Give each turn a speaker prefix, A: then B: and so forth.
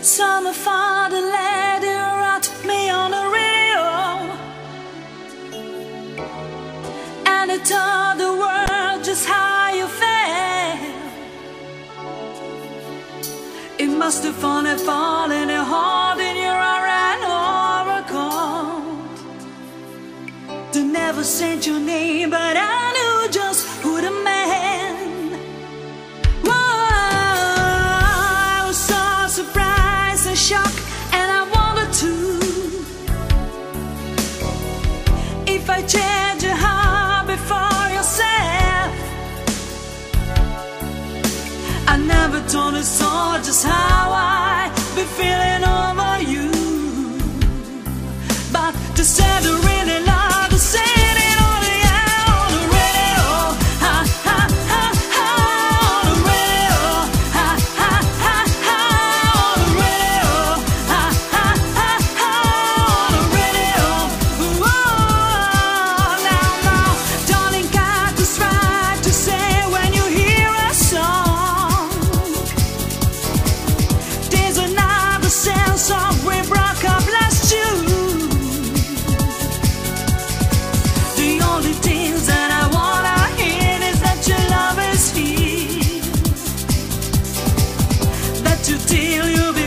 A: Summer father lady rocked me on a reel And it told the world just how you felt. It must have fallen, fallen, and fallen Never your name but I knew just who the man Whoa, I was. So surprised and shocked and I wanted to If I change your heart before yourself. I never told a soul just how to deal you